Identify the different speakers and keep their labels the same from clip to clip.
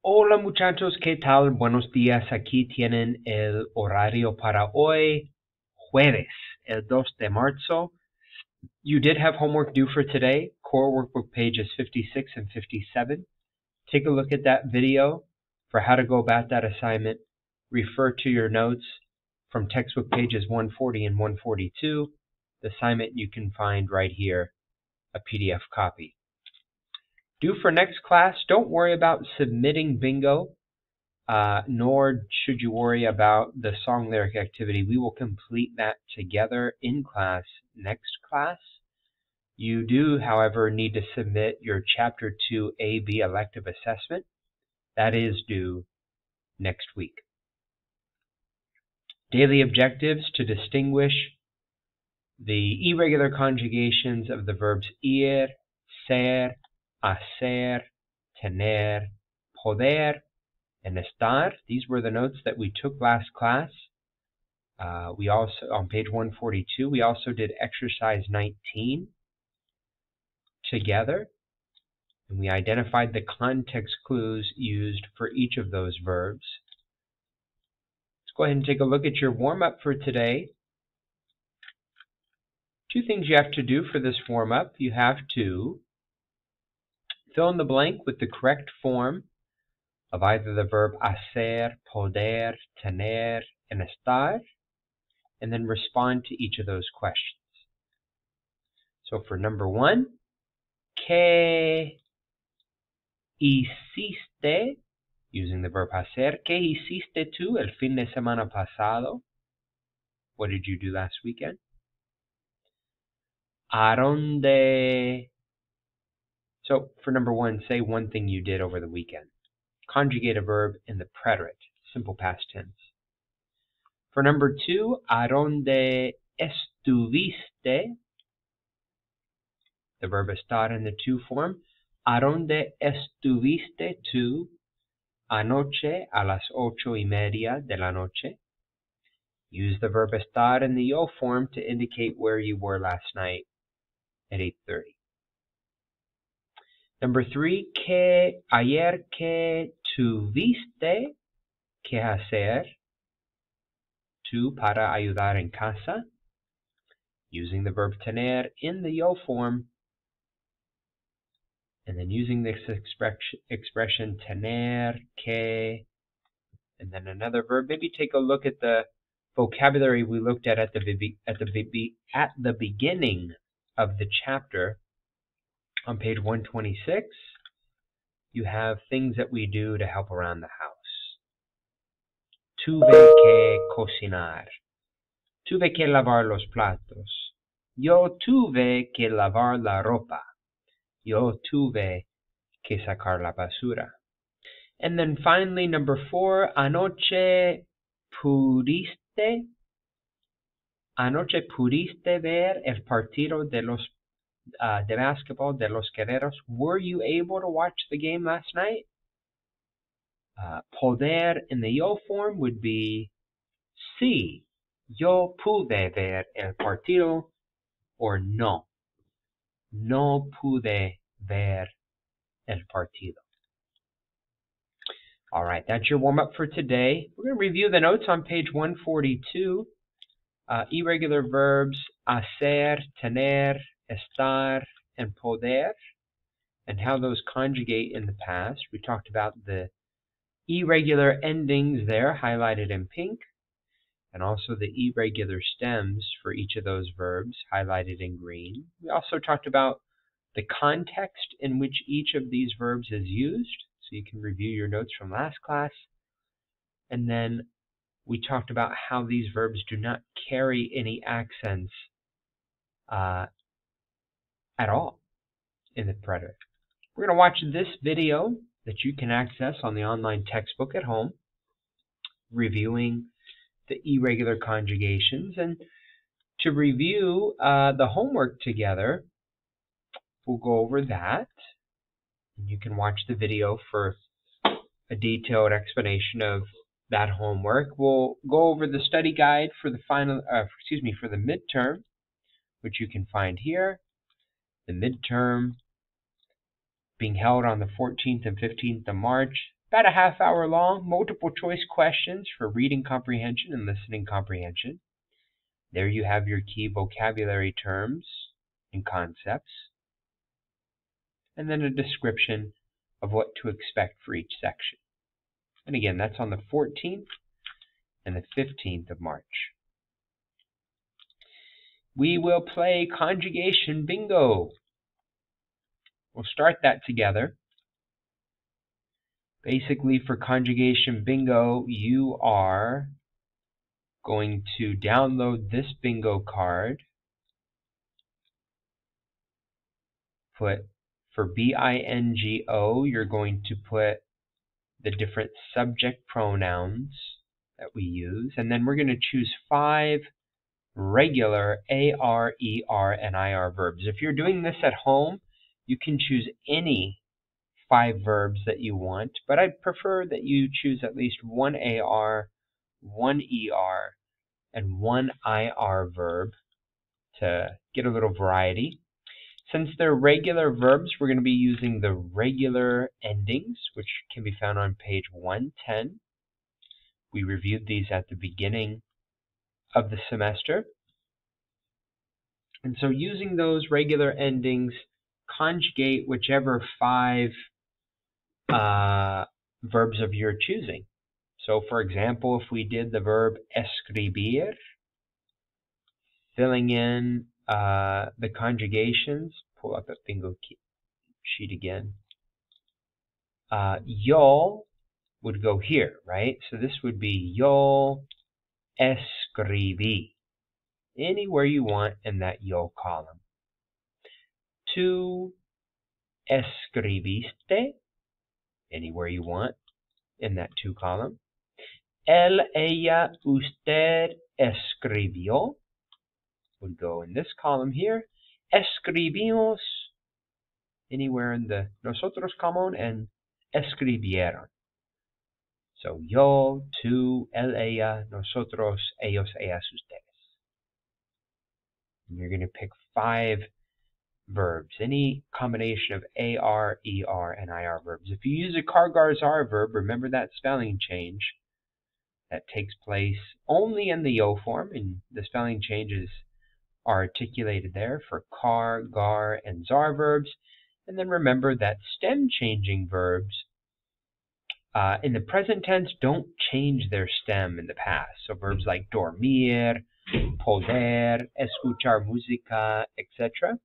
Speaker 1: Hola muchachos, ¿qué tal? Buenos días. Aquí tienen el horario para hoy, jueves, el 2 de marzo. You did have homework due for today, core workbook pages 56 and 57. Take a look at that video for how to go about that assignment. Refer to your notes from textbook pages 140 and 142. The assignment you can find right here, a PDF copy. Due for next class, don't worry about submitting bingo, uh, nor should you worry about the song lyric activity. We will complete that together in class next class. You do, however, need to submit your Chapter 2 AB elective assessment. That is due next week. Daily objectives to distinguish the irregular conjugations of the verbs ir, ser, hacer, tener, poder, and estar. These were the notes that we took last class. Uh, we also, on page 142, we also did exercise 19 together. And we identified the context clues used for each of those verbs. Let's go ahead and take a look at your warm-up for today. Two things you have to do for this warm-up. You have to fill in the blank with the correct form of either the verb hacer, poder, tener, and estar, and then respond to each of those questions. So for number one, ¿qué hiciste? Using the verb hacer, ¿qué hiciste tú el fin de semana pasado? What did you do last weekend? ¿A dónde? So for number one, say one thing you did over the weekend. Conjugate a verb in the preterite, simple past tense. For number two, ¿a dónde estuviste? The verb estar in the tú form. ¿A dónde estuviste tú anoche a las ocho y media de la noche? Use the verb estar in the yo form to indicate where you were last night at 8.30. Number three, que ayer que tuviste que hacer tú para ayudar en casa? Using the verb tener in the yo form and then using this expression, expression tener, que, and then another verb. Maybe take a look at the vocabulary we looked at at the at the at the beginning of the chapter on page 126. You have things that we do to help around the house. Tuve que cocinar. Tuve que lavar los platos. Yo tuve que lavar la ropa. Yo tuve que sacar la basura. And then finally, number four, anoche pudiste, anoche pudiste ver el partido de los uh, de basketball de los Guerreros. Were you able to watch the game last night? Uh, poder in the yo form would be sí, yo pude ver el partido, or no. No pude ver el partido. All right, that's your warm up for today. We're going to review the notes on page 142. Uh, irregular verbs hacer, tener, estar, and poder, and how those conjugate in the past. We talked about the irregular endings there, highlighted in pink, and also the irregular stems for each of those verbs, highlighted in green. We also talked about the context in which each of these verbs is used, so you can review your notes from last class. And then we talked about how these verbs do not carry any accents uh, at all in the preterite. We're going to watch this video that you can access on the online textbook at home, reviewing the irregular conjugations. And to review uh, the homework together, we'll go over that. And you can watch the video for a detailed explanation of that homework. We'll go over the study guide for the final, uh, excuse me, for the midterm, which you can find here. The midterm being held on the 14th and 15th of March. about a half hour long, multiple choice questions for reading comprehension and listening comprehension. There you have your key vocabulary terms and concepts, and then a description of what to expect for each section. And again, that's on the 14th and the 15th of March. We will play conjugation bingo. We'll start that together. Basically, for conjugation bingo, you are going to download this bingo card. Put for B-I-N-G-O, you're going to put the different subject pronouns that we use. And then we're going to choose five regular A, R, E, R, and I, R verbs. If you're doing this at home, you can choose any five verbs that you want, but I'd prefer that you choose at least one AR, one ER, and one IR verb to get a little variety. Since they're regular verbs, we're going to be using the regular endings, which can be found on page 110. We reviewed these at the beginning of the semester. And so using those regular endings, conjugate whichever five uh, verbs of your choosing. So for example, if we did the verb escribir, filling in uh, the conjugations, pull up that bingo sheet again. Uh, yo would go here, right? So this would be yo escribí. Anywhere you want in that yo column. Tú escribiste. Anywhere you want in that tú column. Él, ella, usted escribió would go in this column here. Escribimos anywhere in the nosotros column and escribieron. So yo, tú, él, ella, nosotros, ellos, ellas, ustedes. And you're going to pick five verbs, any combination of AR, ER, and IR verbs. If you use a Car-Gar-Zar verb, remember that spelling change that takes place only in the yo form, and the spelling changes are articulated there for car, gar, and zar verbs. And then remember that stem changing verbs uh, in the present tense don't change their stem in the past. So verbs like dormir, poder, escuchar música, etc.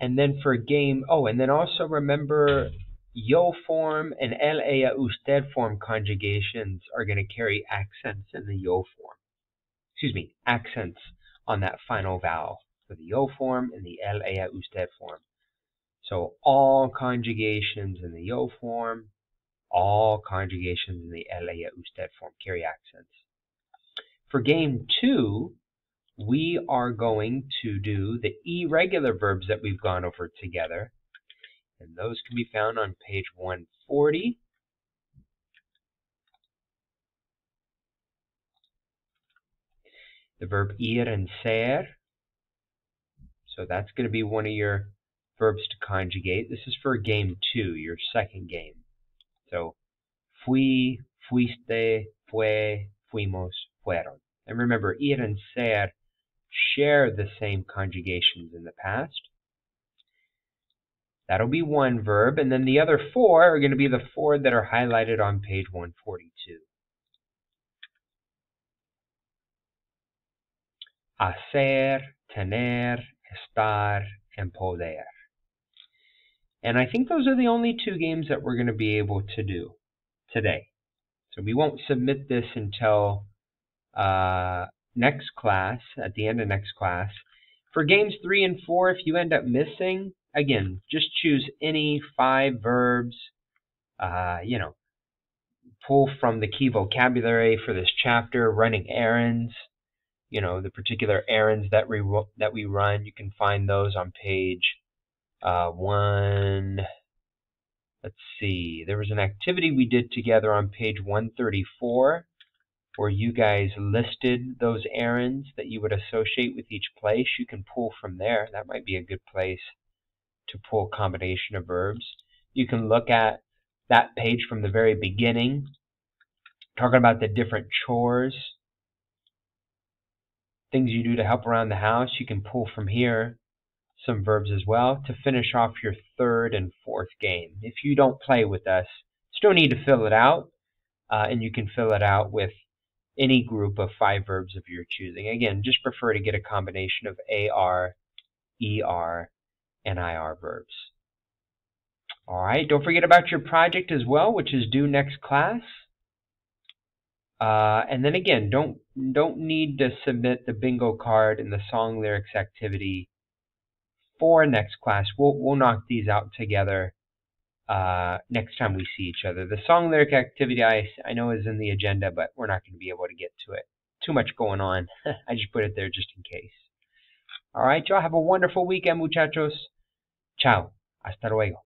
Speaker 1: And then for game, oh, and then also remember yo form and el, ella, usted form conjugations are going to carry accents in the yo form. Excuse me, accents on that final vowel for the yo form and the el, ella, usted form. So all conjugations in the yo form, all conjugations in the ella, usted form carry accents. For game two, we are going to do the irregular verbs that we've gone over together. And those can be found on page 140. The verb ir and ser. So that's going to be one of your verbs to conjugate. This is for game two, your second game. So, fui, fuiste, fue, fuimos, fueron. And remember, ir and ser share the same conjugations in the past. That'll be one verb, and then the other four are going to be the four that are highlighted on page 142. Hacer, tener, estar, and poder. And I think those are the only two games that we're going to be able to do today. So we won't submit this until uh, next class, at the end of next class. For games three and four, if you end up missing, again, just choose any five verbs, uh, you know, pull from the key vocabulary for this chapter, running errands, you know, the particular errands that we, that we run. You can find those on page uh, one. Let's see, there was an activity we did together on page 134 where you guys listed those errands that you would associate with each place, you can pull from there. That might be a good place to pull combination of verbs. You can look at that page from the very beginning, talking about the different chores, things you do to help around the house. You can pull from here some verbs as well to finish off your third and fourth game. If you don't play with us, still need to fill it out, uh, and you can fill it out with any group of five verbs of your choosing. Again, just prefer to get a combination of AR, ER, and IR verbs. All right, don't forget about your project as well, which is due next class. Uh, and then again, don't don't need to submit the bingo card and the song lyrics activity for next class. We'll we'll knock these out together uh, next time we see each other. The song lyric activity I I know is in the agenda, but we're not going to be able to get to it. Too much going on. I just put it there just in case. All right, y'all have a wonderful weekend, muchachos. Ciao. Hasta luego.